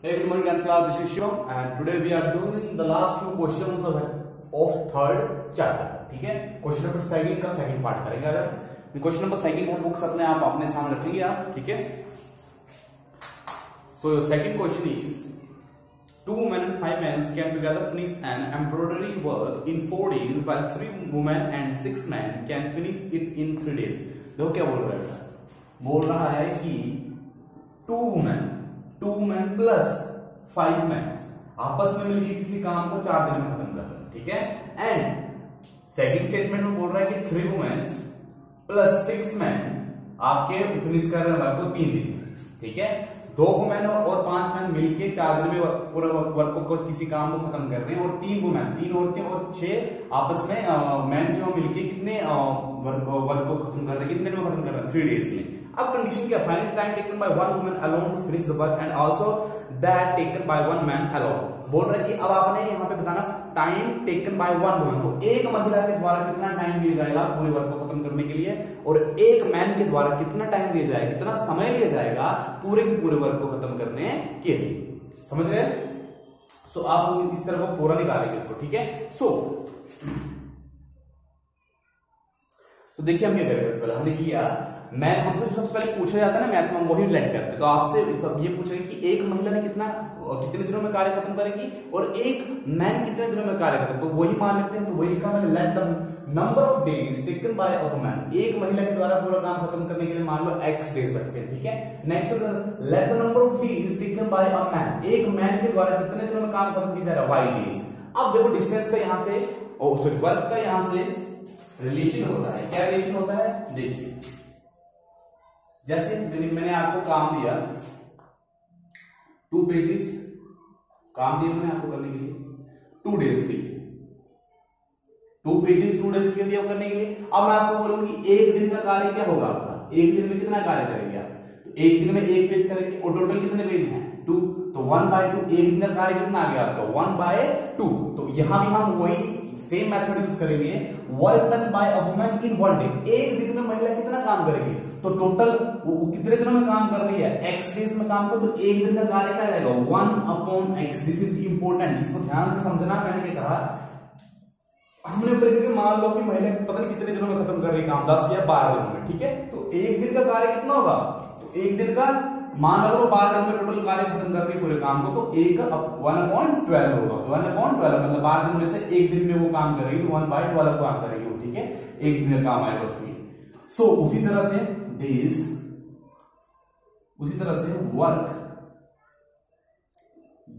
Hey, good morning, class. This is Shivam, and today we are doing the last two questions of of third chapter. ठीक है question number second का second part करेंगे अगर question number second है books अपने आप अपने सामने रखेंगे आप ठीक है so second question is Two women and five men can together finish an embroidery work in four days, while three women and six men can finish it in three days. देखो क्या बोल रहा है बोल रहा है कि two women two man plus five man आपस में मिलकर किसी काम को चार दिन में खत्म कर ठीक है? एंड सेकंड स्टेटमेंट में बोल रहा है कि three women plus six man आपके फिनिश कर रहे हैं को तीन दिन। ठीक है? दो वुमेन और पाँच मैन मिलके चार दिन में पूरा वर्क को किसी काम को खत्म कर रहे हैं। और तीन वुमेन तीन औरतें और छह आपस में मैन जो मिलके कितने वर्क को खत्म कर रहे हैं, कितने में खत्म कर रहे हैं? थ्री डेज़ में। अब कंडीशन क्या? Final time taken by one women alone to finish the work and also that taken by one man alone बोल रहे कि अब आपने यहाँ पे बताना time taken by one woman तो एक महिला के द्वारा कितना टाइम लिया जाएगा पूरे वर्क को खत्म करने के लिए? और एक मैन के द्वारा कितना टाइम लिया जाएगा? कितना समय लिया जाएगा पूरे के पूरे वर्क को खत्म करने के लिए? समझ रहे सो so, आप इस तरह को पूरा निकालेंगे इसको ठीक है? सो तो देखिए हम क्या करेंगे हमने किया मैथ हमसे सबसे पहले पूछा जाता है ना मैथ में हम वही लेट करते तो आपसे सब ये पूछेंगे कि एक महिला ने कितना, कितने दिनों में कार्य खत्म करेगी और एक मैन कितने दिनों में कार्य खत्म? तो वही मान लेते हैं तो वही लिखा मैंने let the number of days taken by a woman एक महिला के द्वारा पूरा काम खत्म करने के लिए मान लो एक्स डेज़ रखते हैं, ठीक है? Next let the number of days taken by a man एक मैन के द्वारा कितने दिनों में काम खत्म किया जा रहा है? वाई डेज़ अब देखो डिस्टेंस का यहाँ से सॉरी वर्क का यहाँ से रिलेशन होता है। क्या रिलेशन होता है? देखिए। जैसे मैंने आपको काम दिया। टू पेजेस काम दिया मैंने आपको करने के लिए। टू डेज़ के लिए। टू पेजेस टू डेज़ के लिए करने के लिए। अब मैं आपको बोलूँगी, एक दिन का कार्य क्या होगा आपका? एक दिन में कितना कार्य करेंगे आप? तो एक दिन में एक पेज करेंगे। और टोटल कितने पेज हैं? टू तो वन बाय टू एक दिन का कार्य कितना आ गया आपका? वन बाय टू तो यहाँ भी हम वही सेम मेथड यूज़ करेंगे work done by a woman in one day एक दिन में महिला कितना काम करेगी? तो टोटल वो कितने दिनों में काम कर रही है? एक्स डेज़ में काम कर तो एक दिन का कार्य क्या जाएगा one upon X this is important इसको ध्यान से समझना मैंने कहा। हमने बोले मान लो कि महिला पता नहीं कितने दिनों में खत्म कर रही काम? दस या बारह दिनों में, ठीक है? तो एक दिन का कार्य कितना होगा? तो एक दिन का मान लो बारह दिन में टोटल कार्य खत्म कर पूरे काम को तो एक वन अपॉइंट ट्वेल्व होगा। वन अपॉइंट ट्वेल्व मतलब बारह दिन में से एक दिन में वो काम करेगी तो वन बाय ट्वेल्व काम करेगी वो ठीक है? एक दिन का काम आएगा उसमें। सो so, उसी तरह से डेज़ उसी तरह से work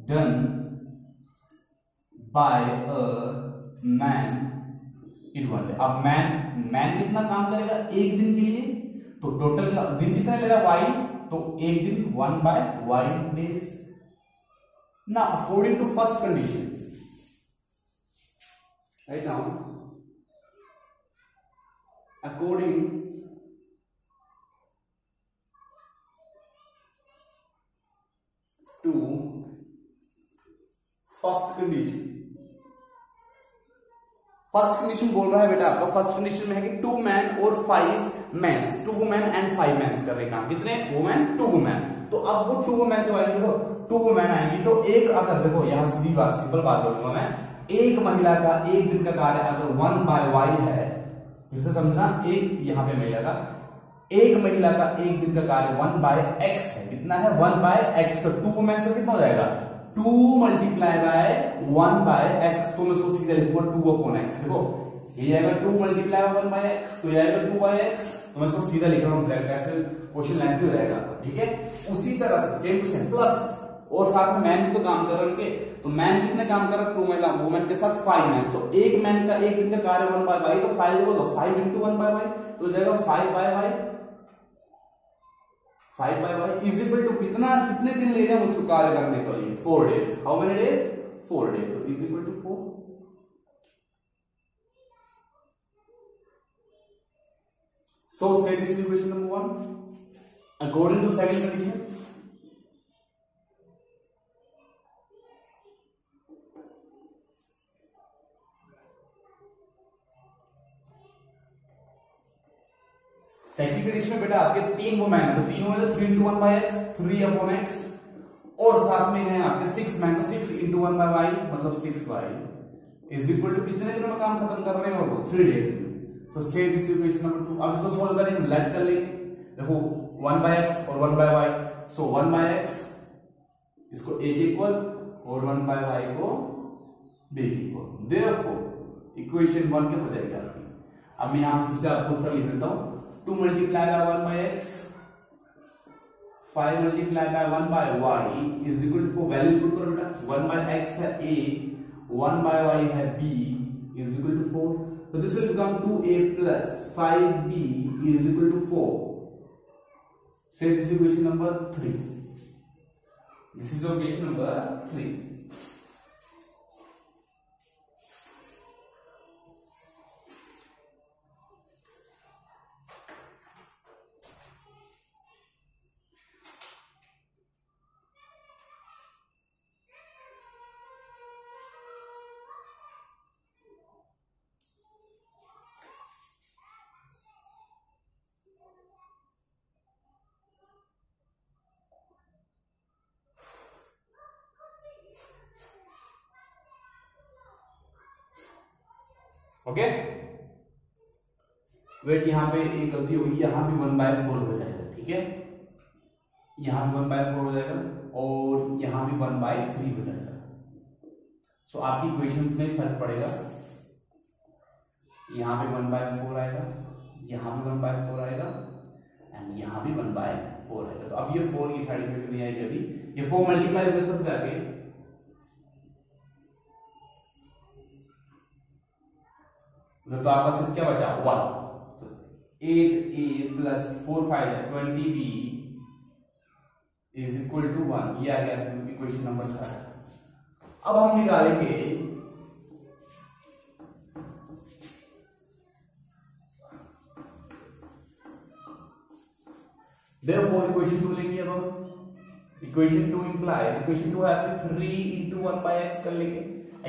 done by a man in one day अब मैन मैन कितना काम करेगा? एक दिन के लिए। तो टोटल का दिन कितना ले रहा वाई तो एक दिन वन बाय वाई डेज़ ना according to first condition right now according to first condition first condition बोल रहा है बेटा, आपका फ़र्स्ट कंडीशन में है कि टू मैन और five man two women and five man कर रहे काम। कितने? वुमेन टू वुमेन तो अब वो टू वुमेन जो आएँगे देखो टू वुमेन आएँगी तो एक अगर देखो, यहाँ सीधी बात सिंपल बात बोलूँगा मैं, एक महिला का एक दिन का कार्य अगर वन बाय वाई है, फिर से समझना, एक यहाँ पे महिला का एक महिला का एक दिन का कार्य वन बाय एक्स है, कितना है? वन बाय एक्स तो टू वुमेन से कितना हो जाएगा? Two multiply by one by X तो मैं इसको सीधा लिखूँगा टू अपॉन एक्स देखो। ये आएगा two multiply one by X तो ये आएगा टू बाय एक्स तो मैं इसको सीधा लिख रहा हूँ ऐसे क्वेश्चन लेंथ हो जाएगा। ठीक है? उसी तरह से सेम टू सेम प्लस और साथ में मैन तो काम कर रहे हैं तो मैन कितने काम कर रहा है? टू महिला वुमेन के साथ फाइव मैन तो एक मैन का एक दिन का कार्य वन बाय बाई तो फाइव होगा five into one by Y तो जाएगा five by Y five by Y is equal to कितना, कितने दिन ले रहे हैं उसको कार्य करने के लिए? Four days how many days four days तो is equal to four so say this equation number one according to second condition second condition में बेटा आपके तीन वुमेन है। तो तीन women three into one by X three upon X और साथ में है आपके सिक्स मैन तो six into one by Y मतलब six Y is equal to कितने दिनों में काम खत्म कर रहे हैं? वो थ्री डेज़ में। तो same this equation number two अब इसको सोल्व करेंगे लेट कर लेंगे देखो वन बाय एक्स और one by Y so one by X इसको ए इक्वल और वन बाय वाई को B equal therefore equation one क्या हो जाएगी? आपकी अब मैं यहाँ से आपको उसका लिख देता हूँ। 2 multiplied by 1 by x. 5 multiplied by 1 by y is equal to 4 values करो बेटा 1 by x has a, 1 by y has b is equal to 4 so this will become 2a plus 5b is equal to 4 say this equation number 3 this is equation number 3 okay wait यहाँ पे एक गलती होगी यहाँ भी one by four हो जाएगा ठीक है? यहाँ भी वन बाय फोर हो जाएगा और यहाँ भी वन बाय थ्री हो जाएगा। सो so, आपकी इक्वेशंस में फ़र्क पड़ेगा। यहाँ पे वन बाय फोर आएगा यहाँ भी वन बाय फोर आएगा एंड यहाँ भी वन बाय फोर आएगा। तो अब ये फोर की थर्ड इक्वेशन नहीं आएगी अभी। ये फोर मल्टीप्लाई सब सब जाके तो आपका सिर्फ़ क्या बचा? One eight A plus four five twenty B is equal to one ये आ गया इक्वेशन नंबर थर्ड अब हम निकालेंगे इक्वेशन टू लेंगे अब हम. Equation two imply equation two है three into one by X कर लेंगे.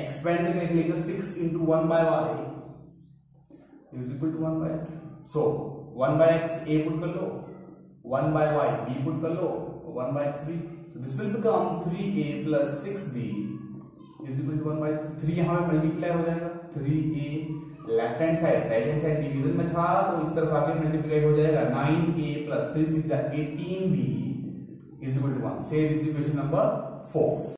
एक्सपेंड लिख लेंगे six into one by Y is equal to 1 by 3. So 1 by x a put कर लो 1 by y b put कर लो 1 by 3. So this will become 3a plus 6b is equal to 1 by 3. 3 यहाँ पे multiply हो जाएगा 3a left hand side right hand side division में था तो इस तरफ़ आके मल्टीप्लाई हो जाएगा 9a plus 3 6 18b is equal to 1. Say this is equation number 4.